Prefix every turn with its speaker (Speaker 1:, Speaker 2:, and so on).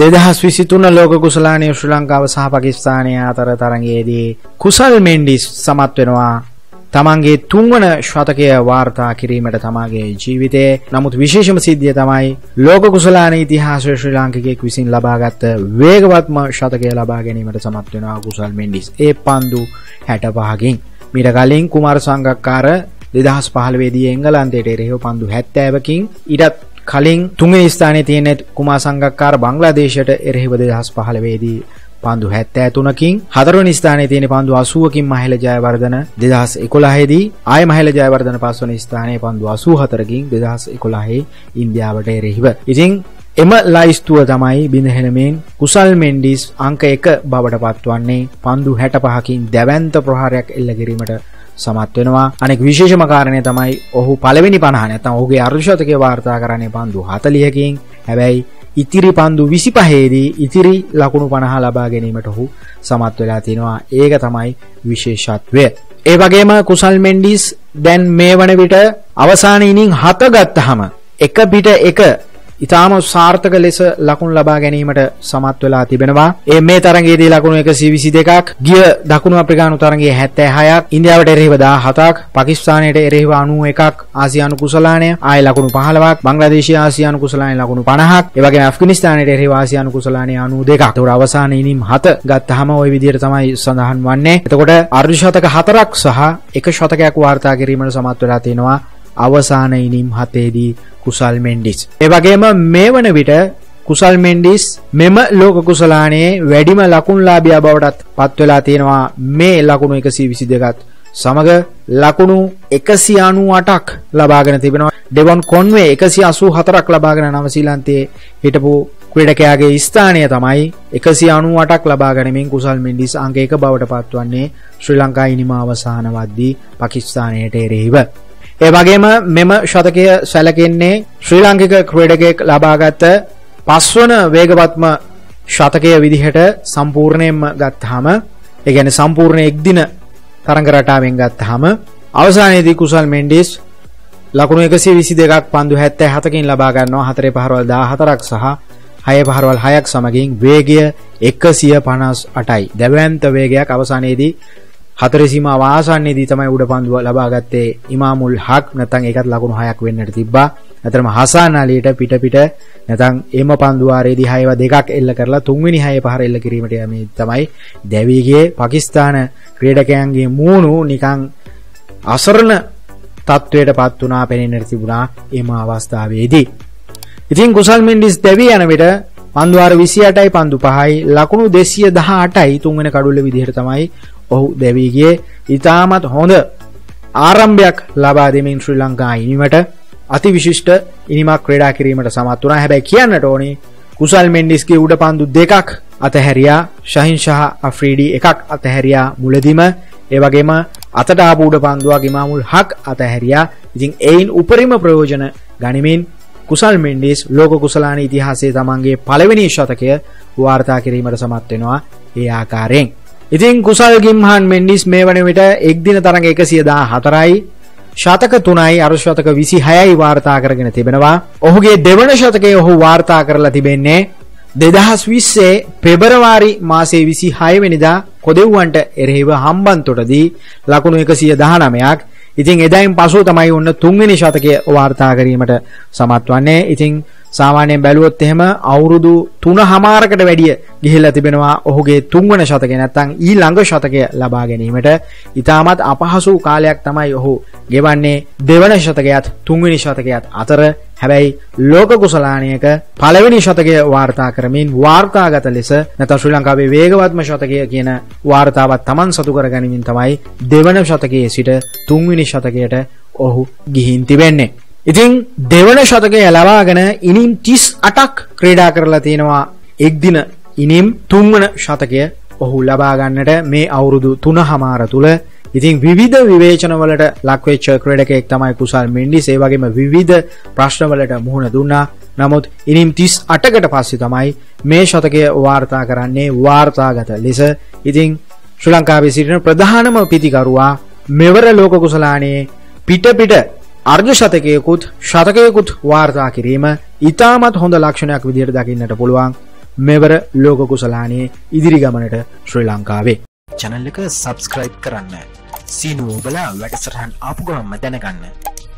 Speaker 1: දෙදහස් විසිතුන ලෝක කුසලානය ශ්‍රී ලංකාව සහ පකිස්ථානය අතර තරගයේදී කුසල් මෙන්ඩිස් සමත් වෙනවා. තමන්ගේ තුන්වන ශතකය වාර්තා කිරීමට තමාගේ ජීවිතය. නමුත් විශේෂම සිද්ධිය තමයි ලෝක කුසලාන ඉතිහාසය ශ්‍රී ලාංකිකයෙක් විසින් ලබාගත්ත වේගවත්ම ශතකය ලබා ගැනීමට සමත් වෙනවා කුසල් මෙන්ඩිස්. ඒ පන්දු හැට පහකින් මිට කලින් කුමාර සංගක්කාර දෙදහස් පහළවේදී එංගලන්තයට එරෙහිව පන්දු හැත්තෑවකින්. ඉඩත් කලින් තුන්වෙනි ස්ථානයේ තියෙන කුමා සංගක්කාර බංග්ලාදේශයට එරෙහිව 2015 දී පන්දු 73කින් හතරවෙනි ස්ථානයේ තියෙන පන්දු 80කින් මහේල ජයවර්ධන 2011 දී ආය මහේල ජයවර්ධන පස්වෙනි ස්ථානයේ පන්දු 84කින් 2011 ඉන්දියාවට එරෙහිව. ඉතින් එම ලයිස්තුව තමයි බිඳහෙනමෙන් කුසල් මෙන්ඩිස් අංක 1 බවට පත්වන්නේ පන්දු 65කින් දැවැන්ත ප්‍රහාරයක් එල්ල කිරීමට සමත් වෙනවා. අනෙක් විශේෂම කාරණය තමයි ඔහු පළවෙනි 50 නැත්නම් ඔහුගේ අර්ධශතකයේ වාර්තා කරන්නේ පන්දු 40කින් හැබැයි ඉතිරි පන්දු 25 දී ඉතිරි ලකුණු 50 ලබා ගැනීමට ඔහු සමත් වෙලා තිනවා. ඒක තමයි විශේෂත්වය. ඒ වගේම කුසල් මෙන්ඩිස් දැන් මේ වන විට අවසාන ඉනින් 7 ගත්තහම එක පිට එක ඉතාම සාර්ථක ලෙස ලකුණු ලබා ගැනීමට සමත් වෙලා තිබෙනවා. ඒ මේ තරගයේදී ලකුණු 122ක්, ගිය දකුණු අප්‍රිකානු තරගයේ 76ක්, ඉන්දියාවට එරෙහිව 17ක්, පාකිස්තානයට එරෙහිව 91ක්, ආසියානු කුසලානය ආය ලකුණු 15ක්, බංග්ලාදේශීය ආසියානු කුසලානය ලකුණු 50ක්, ඒ වගේම ඇෆ්ගනිස්තානයට එරෙහිව ආසියානු කුසලානය 92ක්. ඒතකොට අවසාන ඉනිම් 7 ගත්තාම ওই විදිහට තමයි සඳහන් වන්නේ. එතකොට අර්ධ ශතක 4ක් සහ එක ශතකයක් වාර්තා කිරීමට සමත් වෙලා තිනවා. අවසාන ඉනිම් හතේදී කුසල් මෙන්ඩිස්. ඒ වගේම මේ වන විට කුසල් මෙන්ඩිස් මෙම ලෝක කුසලානයේ වැඩිම ලකුණුලාභියා බවටත් පත් වෙලා තියෙනවා මේ ලකුණු 122ත් සමග ලකුණු 198ක් ලබාගෙන තිබෙනවා. ඩෙවොන් කොන්වේ 184ක් ලබාගෙන නවසීලන්තයේ හිටපු ක්‍රීඩකයාගේ ස්ථානය තමයි 198ක් ලබා ගැනීමෙන් කුසල් මෙන්ඩිස් අංක 1 බවට පත්වන්නේ ශ්‍රී ලංකා ඉනිම අවසාන වද්දී පාකිස්තානයට එරෙහිව. ඒ වගේම මෙම ශතකය සැලකෙන්නේ ශ්‍රී ලාංකික ක්‍රීඩකයෙක් ලබාගත් පස්වන වේගවත්ම ශතකය විදිහට සම්පූර්ණයෙන්ම ගත්තාම ඒ කියන්නේ සම්පූර්ණ එක් දින තරඟ රටාවෙන් ගත්තාම අවසානයේදී කුසල් මෙන්ඩිස් ලකුණු 122ක් පන්දු 77කින් ලබා ගන්නවා හතරේ පහරවල් 14ක් සහ හය පහරවල් 6ක් සමගින් වේගය 158යි. දැවැන්ත වේගයක් අවසානයේදී හතර සීමාව ආසන්නයේදී තමයි උඩ පන්දුව ලබා ගත්තේ ඉමාමුල් හක් නැත්නම් ඒකත් ලකුණු 6ක් වෙන්නට තිබ්බා. අතරම හසාන් අලියට පිට පිට නැත්නම් එම පන්දුවාරයේදී 6ව දෙකක් එල්ල කරලා තුන්වෙනි 6 පහර එල්ල කිරීමට යමේ තමයි දැවිගේ පාකිස්තාන ක්‍රීඩකයන්ගේ මූණු නිකන් අසරණ තත්වයට පත් වුණා පෙනෙන්නට තිබුණා එම අවස්ථාවේදී. ඉතින් කුසල් මෙන්ඩිස් දැවි යන විට පන්දුවාර 28යි පන්දු 5යි ලකුණු 218යි තුන්වෙනි කඩුල්ල විදිහට තමයි ඔහු දැවී ගියේ ඉතාමත් හොඳ ආරම්භයක් ලබා දෙමින් ශ්‍රී ලංකා ඉනිමට අතිවිශිෂ්ට ඉනිමක් ක්‍රඩා කිරීමට සමත් වනා හැබැයි කියන්නට ඕනේ කුසල් මෙන්ඩිස්ගේ උඩ පන්දු දෙකක් අතහැරයා. ශහින් ශහ අෆ්‍රීඩි එකක් අතහැරයා මුලදිම. ඒවගේම අතට ආපූඩ පන්දුවා ගිමාමුල් හක් අතහැරයා. ඉතින් එයින් උපරිම ප්‍රයෝජන ගනිමින් කුසල් මෙන්ඩිස් ලෝක කුසලාන ඉතිහාසේ තමන්ගේ පළවෙනි ශතකය වාර්තා කිරීමට සමත් වෙනවා. ඒ ආකාරයෙන් ඉතින් කුසල් ගිම්හන් මෙන්ඩිස් මේ වන විට එක් දින තරඟ එකසිය දා හතරයි ශතක තුනයි අරුශතක විසි හයයි වාර්තා කරගෙන තිබෙනවා. ඔහුගේ දෙවන ශතකය ඔහු වාර්තා කරලා තිබෙන්නේ දෙදහස් විස්සේ පෙබරවාරි මාසේ විසි හයවෙනිදා කොදෙව්වන්ට එරෙහිව හම්බන්තොටදී ලකුණු එකසිය දහනමයක් ඉතින් එදයින් පසු තමයි ඔන්න තුන්වෙනි ශතකය වාර්තා කිරීමට සමත් වන්නේ ඉතින් සාමාන්‍යයෙන් බැලුවොත් එහෙම අවුරුදු 3හමාරකට වැඩිය ගිහිල්ලා තිබෙනවා ඔහුගේ තුන්වන ශතකය නැත්නම් ඊළඟ ශතකය ලබා ගැනීමට. ඉතාමත් අපහසු කාලයක් තමයි ඔහු ගෙවන්නේ දෙවන ශතකයත් තුන්වෙනි ශතකයත් අතර. හැබැයි ලෝක කුසලානයක පළවෙනි ශතකය වාර්තා කරමින් වාර්තාගත ලෙස නැත්නම් ශ්‍රී ලංකාවේ වේගවත්ම ශතකය කියන වාර්තාවත් Taman සතු කර ගැනීමෙන් තමයි දෙවන ශතකයේ සිට තුන්වෙනි ශතකයට ඔහු ගිහින් තිබෙන්නේ. ඉතින් දෙවන ශතකය ලබාගෙන ඉනිම් 38ක් ක්‍රීඩා කරලා තියෙනවා එක් දින ඉනිම් තුන්වන ශතකය ඔහු ලබා ගන්නට මේ අවුරුදු 3හමාර තුල ඉතින් විවිධ විවේචනවලට ලක්වෙච්ච ක්‍රීඩකයෙක් තමයි කුසල් මෙන්ඩිස් ඒ වගේම විවිධ ප්‍රශ්නවලට මුහුණ දුන්නා. නමුත් ඉනිම් 38කට පස්සේ තමයි මේ ශතකය වාර්තා කරන්නේ වාර්තාගත ලෙස. ඉතින් ශ්‍රී ලංකාවේ සිටින ප්‍රධානම පිතිකරුවා මෙවර ලෝක කුසලානයේ පිට පිට අර්ධ ශතකයකුත් ශතකයකුත් වාර්තා කිරීම ඉතාමත් හොඳ ලක්ෂණයක් විදිහට දකින්නට පුළුවන්. මෙවර ලෝක කුසලානයේ ඉදිරි ගමනට ශ්‍රී ලංකාවේ.
Speaker 2: චැනල් එක සබස්ක්‍රයිබ් කරන්න. සීනුව ඔබලා වැඩසටහන් ආපු ගමන්ම දැනගන්න.